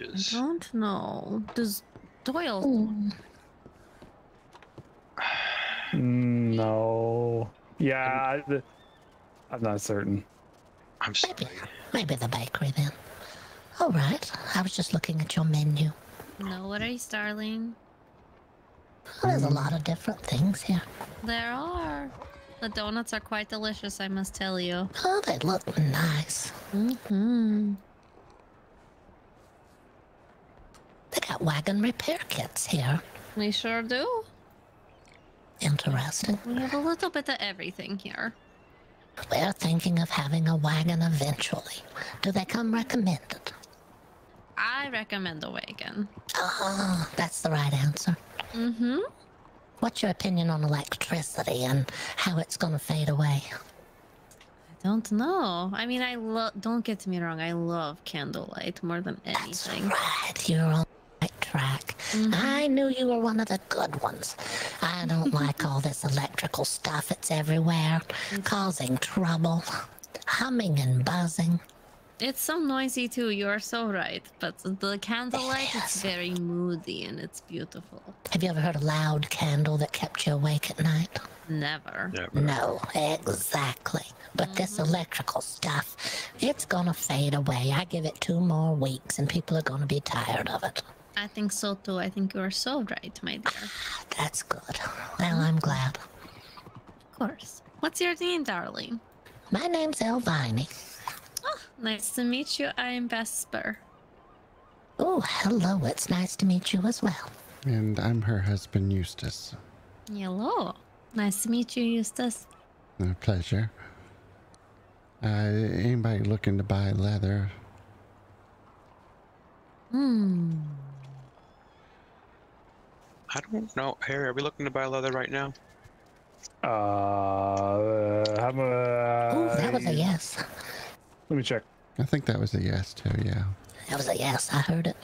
I don't know. Does Doyle? Hmm. No. Yeah, I- I'm not certain. I'm sorry. Maybe, maybe the bakery then. All right. I was just looking at your menu. No worries, darling. Oh, there's a lot of different things here. There are. The donuts are quite delicious, I must tell you. Oh, they look nice. Mm-hmm. They got wagon repair kits here. We sure do. Interesting. We have a little bit of everything here. We're thinking of having a wagon eventually. Do they come recommended? I recommend a wagon. Oh, that's the right answer. Mm-hmm. What's your opinion on electricity and how it's going to fade away? I don't know. I mean, I love. Don't get me wrong. I love candlelight more than anything. That's right. You're on the right track. Mhm. I knew you were one of the good ones. I don't like all this electrical stuff. It's everywhere, causing trouble, humming and buzzing. It's so noisy too. You are so right. But the candlelight Yes. is very moody and it's beautiful. Have you ever heard a loud candle that kept you awake at night? Never. Never. No, exactly. But this electrical stuff, it's gonna fade away. I give it two more weeks and people are gonna be tired of it. I think so too. I think you are so right, my dear. That's good. Well, I'm glad. Of course. What's your name, darling? My name's Elviney. Nice to meet you. I'm Vesper. Oh, hello. It's nice to meet you as well. And I'm her husband, Eustace. Hello. Nice to meet you, Eustace. A pleasure. Uh, anybody looking to buy leather? Hmm. I don't know. Harry, are we looking to buy leather right now? Uh, how about, Oh, that was a yes. Let me check. I think that was a yes too. Yeah. That was a yes. I heard it.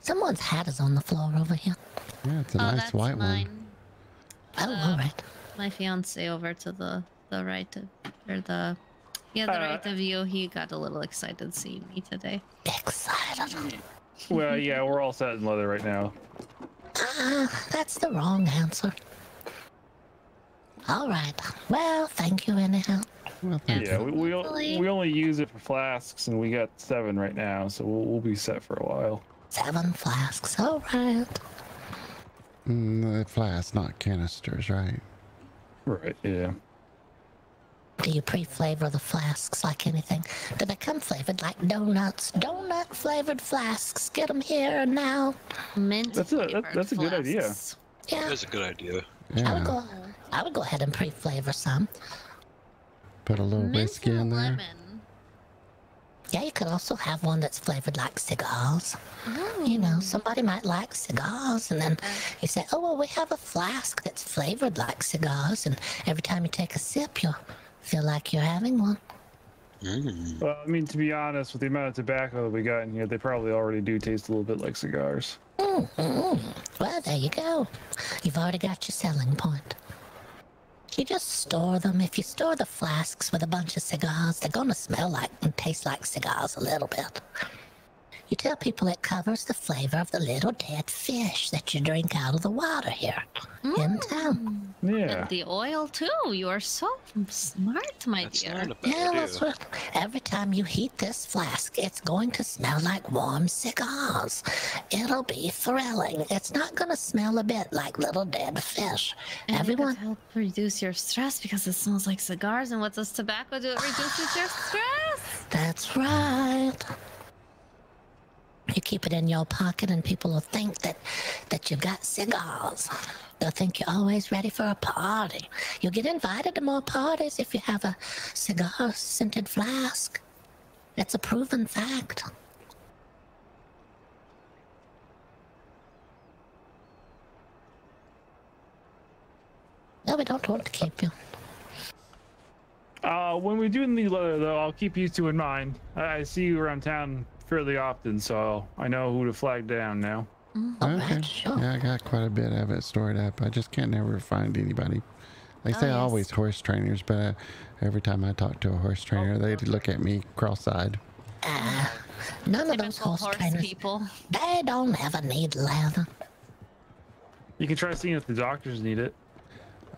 Someone's hat is on the floor over here. Yeah, it's a oh, nice that's white mine. Oh, Uh, all right. My fiance over to the the right of, or the yeah the Uh, right of you. He got a little excited seeing me today. Excited. Well, yeah, we're all set in leather right now. Ah, that's the wrong answer. All right. Well, thank you anyhow. Well, thank Yeah, you. we, we, we only use it for flasks, and we got seven right now, so we'll, we'll be set for a while. Seven flasks. All right. Mm, the flask, not canisters, right? Right, yeah. Do you pre-flavor the flasks like anything? Do they come flavored like donuts? Donut flavored flasks. Get them here and now. Mint. That's a- that- that's a good idea. Yeah. That's a good idea. I would go. I would go ahead and pre-flavor some. Put a little Mint whiskey in there. lemon. Yeah, you could also have one that's flavored like cigars. You know, mm. somebody might like cigars, and then you say, "Oh well, we have a flask that's flavored like cigars," and every time you take a sip, you'll feel like you're having one. Mm. Well, I mean, to be honest, with the amount of tobacco that we got in here, they probably already do taste a little bit like cigars. Mm. Well, there you go. You've already got your selling point. You just store them. If you store the flasks with a bunch of cigars, they're gonna smell like and taste like cigars a little bit. You tell people it covers the flavor of the little dead fish that you drink out of the water here in mm. town. Yeah. And the oil too. You are so smart, my That's dear. not a bad Yeah, that's what. Every time you heat this flask, it's going to smell like warm cigars. It'll be thrilling. It's not going to smell a bit like little dead fish. And Everyone, could help reduce your stress because it smells like cigars. And what does tobacco do? It reduces your stress. that's right. You keep it in your pocket, and people will think that that you've got cigars. They'll think you're always ready for a party. You'll get invited to more parties if you have a cigar scented flask. It's a proven fact. No, we don't want to keep you. Uh, when we do need leather, though, I'll keep you two in mind. I, I see you around town fairly often, so I know who to flag down now. All Okay. sure. Yeah, I got quite a bit of it stored up. I just can't never find anybody They Oh, say yes. always horse trainers, but uh, every time I talk to a horse trainer, they look at me cross-eyed. Uh, none of those Typical horse, horse trainers, people. they don't ever need leather. You can try seeing if the doctors need it.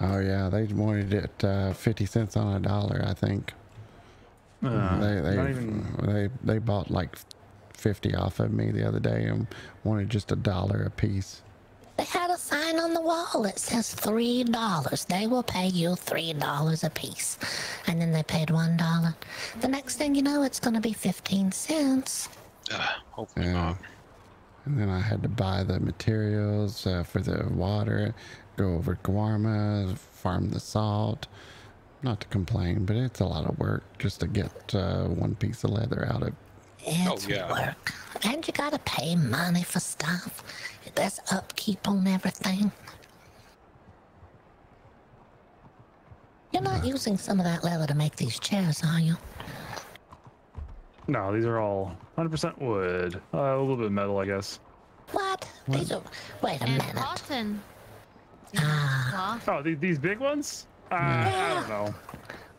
Oh yeah, they wanted it uh, fifty cents on a dollar, I think. Uh, they they, not even. they they bought like fifty off of me the other day and wanted just a dollar a piece. They had a sign on the wall that says three dollars. They will pay you three dollars a piece. And then they paid one dollar. The next thing you know, it's gonna be fifteen cents. Uh, hopefully Yeah. not. And then I had to buy the materials uh, for the water, go over to Guarma, farm the salt. Not to complain, but it's a lot of work just to get uh, one piece of leather out of. It's yeah. work. And you gotta pay money for stuff. There's upkeep on everything. You're not using some of that leather to make these chairs, are you? No, these are all 100% wood. Uh, a little bit of metal, I guess. What? These are. Wait a And minute. cotton. Ah. Oh, these, these big ones? Uh, I don't know.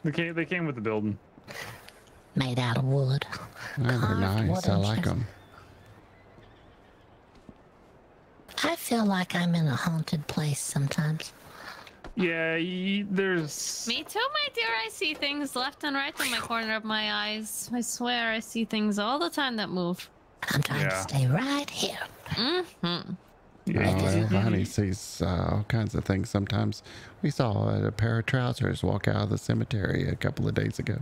They came, they came with the building. Made out of wood. Oh, they're nice. I like them. I feel like I'm in a haunted place sometimes. Yeah, there's. Me too, my dear. I see things left and right in my corner of my eyes. I swear I see things all the time that move. I'm trying Yeah. to stay right here. Mm-hmm. Yeah, Oh, you- everybody sees uh, all kinds of things. Sometimes we saw a pair of trousers walk out of the cemetery a couple of days ago.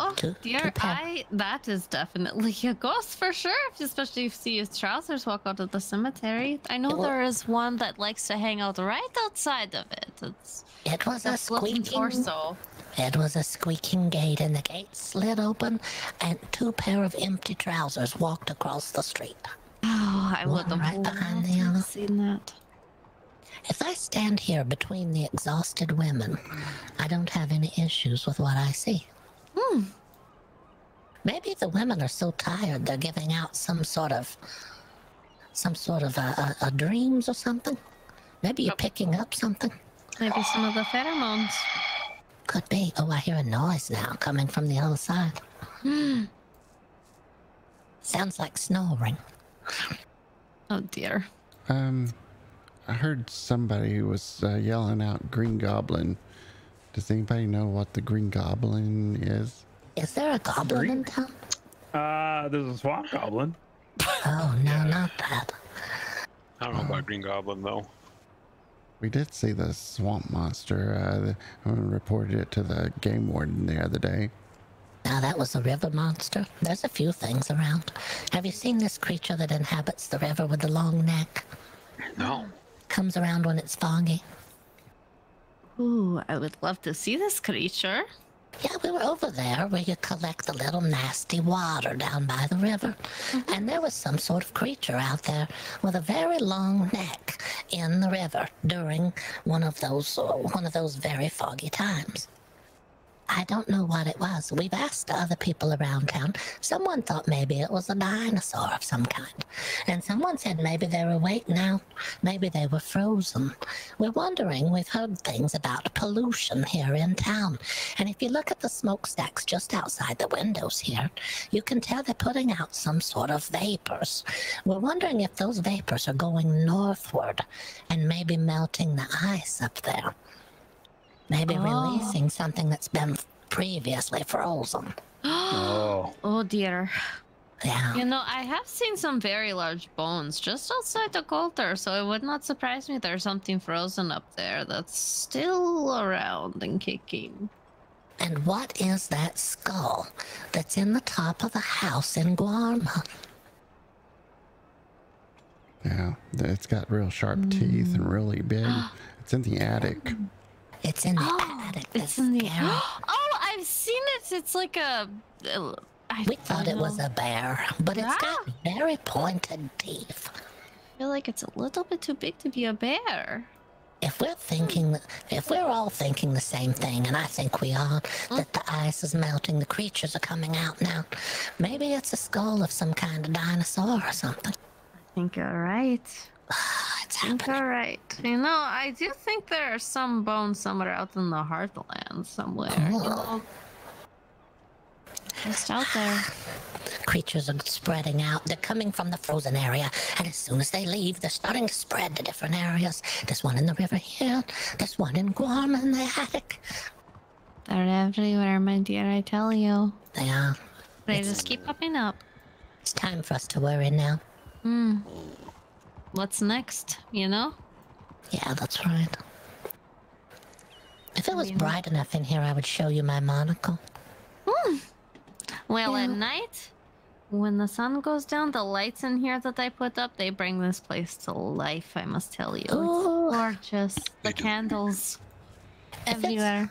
Oh dear. I that is definitely a ghost for sure. Especially if you see his trousers walk out of the cemetery. I know there is one that likes to hang out right outside of it. It's It was a squeaking. torso. It was a squeaking gate, and the gate slid open, and two pair of empty trousers walked across the street. Oh, I would have right behind the other. seen that. If I stand here between the exhausted women, I don't have any issues with what I see. Hmm. Maybe the women are so tired they're giving out some sort of, some sort of a, a, a dreams or something. Maybe you're picking up something. Maybe some of the pheromones. Could be. Oh, I hear a noise now coming from the other side. Hmm. Sounds like snoring. Oh dear. Um, I heard somebody who was uh, yelling out "Green Goblin." Does anybody know what the Green Goblin is? Is there a goblin in town? Uh, there's a swamp goblin. Oh no, not that. I don't know about Green Goblin though. We did see the swamp monster. Uh, I reported it to the game warden the other day. Now that was a river monster. There's a few things around. Have you seen this creature that inhabits the river with the long neck? No. Comes around when it's foggy. Ooh, I would love to see this creature. Yeah, we were over there where you collect the little nasty water down by the river. And there was some sort of creature out there with a very long neck in the river during one of those uh, one of those very foggy times. I don't know what it was. We've asked other people around town. Someone thought maybe it was a dinosaur of some kind. And someone said maybe they were waiting out. Maybe they were frozen. We're wondering, we've heard things about pollution here in town. And if you look at the smokestacks just outside the windows here, you can tell they're putting out some sort of vapors. We're wondering if those vapors are going northward and maybe melting the ice up there. Maybe Oh. releasing something that's been previously frozen. Oh. Oh dear. Yeah. You know, I have seen some very large bones just outside the coulter, so it would not surprise me there's something frozen up there that's still around and kicking. And what is that skull that's in the top of the house in Guarma? Yeah, it's got real sharp teeth and mm. really big. It's in the attic. Mm. It's in the Oh, attic. it's in the. Oh, I've seen it. It's like a. uh, We thought it was a bear, but it's got very pointed teeth. I feel like it's a little bit too big to be a bear. If we're thinking, if we're all thinking the same thing, and I think we are, that the ice is melting, the creatures are coming out now, maybe it's a skull of some kind of dinosaur or something. I think you're right. I what's happening. All right. You know, I do think there are some bones somewhere out in the heartland somewhere. You know, just out there. Creatures are spreading out. They're coming from the frozen area, and as soon as they leave, they're starting to spread to different areas. There's one in the river here. There's one in Guarma in the attic. They're everywhere, my dear. I tell you. They are. They just keep popping up. It's time for us to worry now. Hmm. What's next? You know? Yeah, that's right. If it was Yeah. bright enough in here, I would show you my monocle. Hmm. Well, at night, when the sun goes down, the lights in here that I put up, they bring this place to life, I must tell you. Ooh. It's gorgeous. The They do. candles it's- everywhere.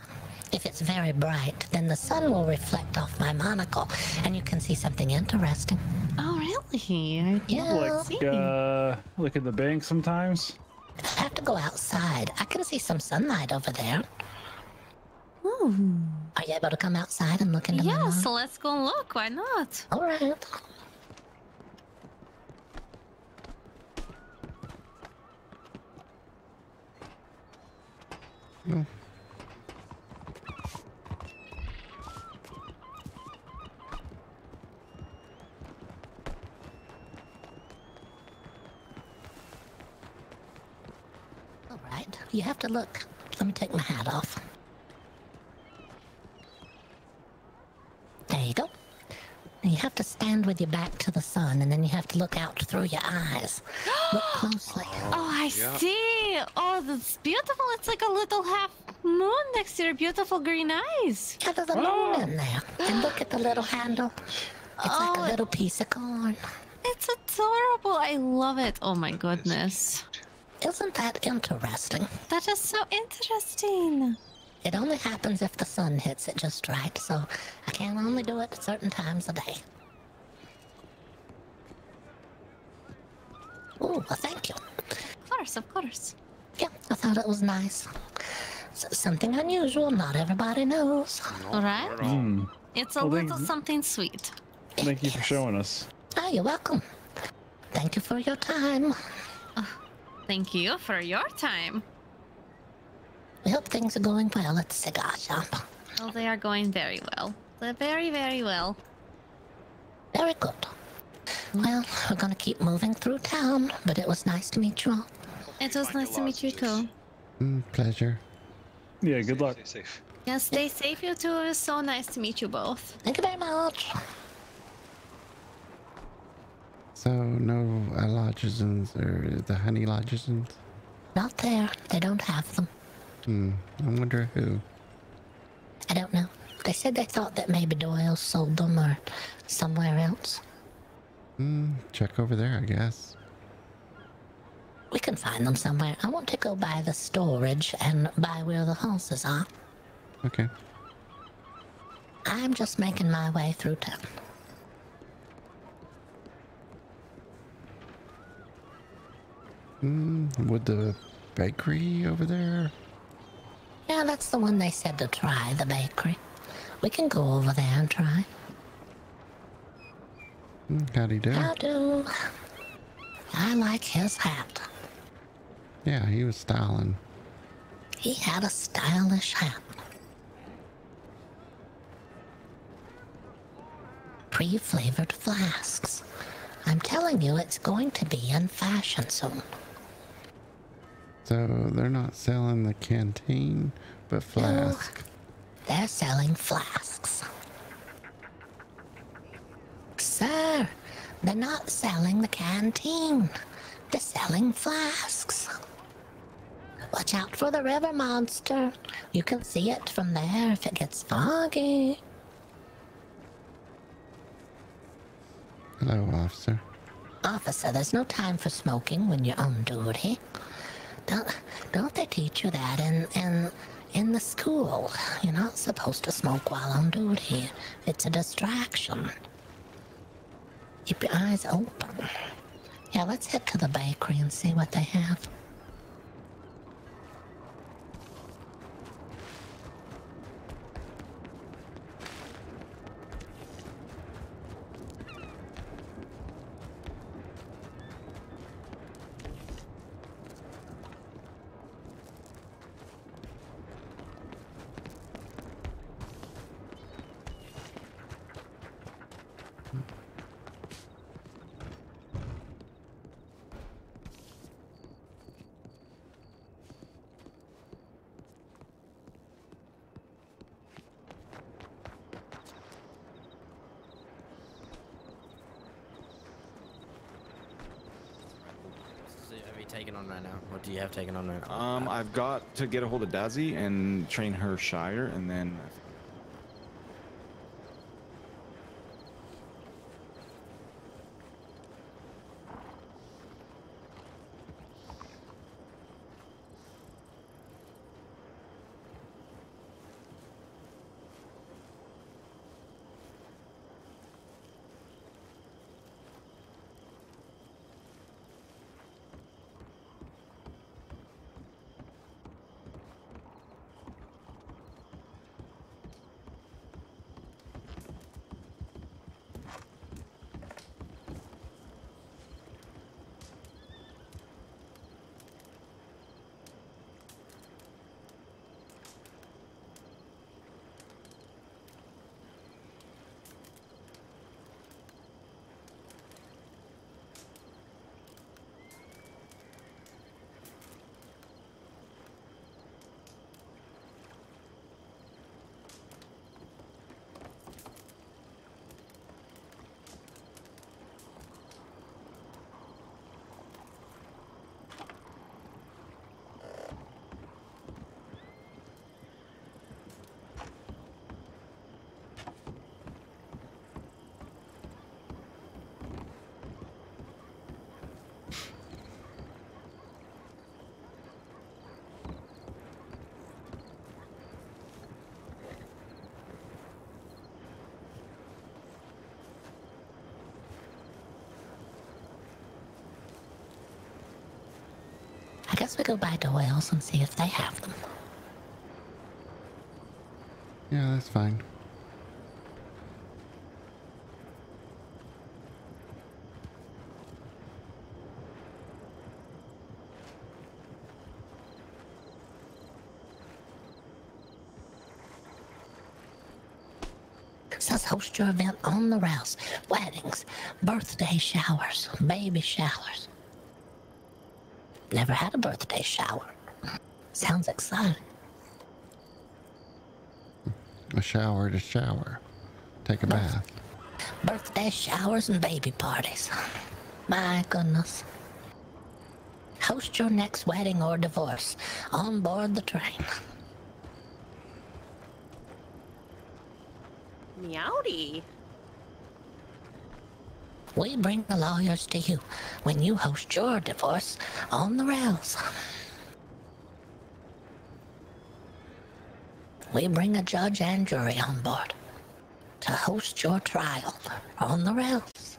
If it's very bright, then the sun will reflect off my monocle, and you can see something interesting. Oh, really? I Yeah. Like, uh, look at the bank sometimes. I have to go outside. I can see some sunlight over there. Ooh. Are you able to come outside and look into my Yeah, monocle? so let's go look. Why not? All right. All right. You have to look. Let me take my hat off. There you go. And you have to stand with your back to the sun, and then you have to look out through your eyes. Look closely. Oh, I Yeah. see. Oh, that's beautiful. It's like a little half moon next to your beautiful green eyes. Yeah, there's a Oh. moon in oh. there. And look at the little handle. It's like Oh. a little piece of corn. It's adorable. I love it. Oh my goodness. Isn't that interesting? That is so interesting. It only happens if the sun hits it just right, so I can only do it at certain times a day. Ooh, well, thank you. Of course, of course. Yeah, I thought it was nice. S- something unusual, not everybody knows. No, All right. not at all. Hmm. It's a Well, thank- little something sweet. Thank you for showing us. Oh, you're welcome. Thank you for your time. Thank you for your time. We hope things are going well at the cigar shop. Oh, they are going very well. They're very, very well. Very good. Well, we're gonna keep moving through town, but it was nice to meet you all. It was nice to meet you too. Mm, pleasure. Yeah, good Stay- luck. Stay safe. Yeah, stay safe, you two. It was so nice to meet you both. Thank you very much. So no uh, lozenges or the honey lozenges? Not there. They don't have them. Hmm. I wonder who. I don't know. They said they thought that maybe Doyle sold them or somewhere else. Hmm. Check over there, I guess. We can find them somewhere. I want to go by the storage and by where the horses are. Okay. I'm just making my way through town. Hmm. Would the bakery over there? Yeah, that's the one they said to try, the bakery. We can go over there and try. Hmm, how'd he do? How do? I like his hat. Yeah, he was styling. He had a stylish hat. Pre-flavored flasks. I'm telling you, it's going to be in fashion soon. So they're not selling the canteen, but flask. They're selling flasks. Sir, they're not selling the canteen. They're selling flasks. Watch out for the river monster. You can see it from there if it gets foggy. Hello, officer. Officer, there's no time for smoking when you're on duty. Don't, don't they teach you that in, in, in the school? You're not supposed to smoke while on duty. It's a distraction. Keep your eyes open. Yeah, let's head to the bakery and see what they have. Taking on right now? What do you have taken on right now? Um, I've got to get a hold of Dazzy and train her Shire, and then guess we go back Doyle's and see if they have them. Yeah, that's fine. Says host your event on the rouse. Weddings, birthday showers, baby showers. Never had a birthday shower. Sounds exciting. A shower to shower. Take a bath. Birthday showers and baby parties. My goodness. Host your next wedding or divorce on board the train. Meowdy. We bring the lawyers to you when you host your divorce on the rails. We bring a judge and jury on board to host your trial on the rails.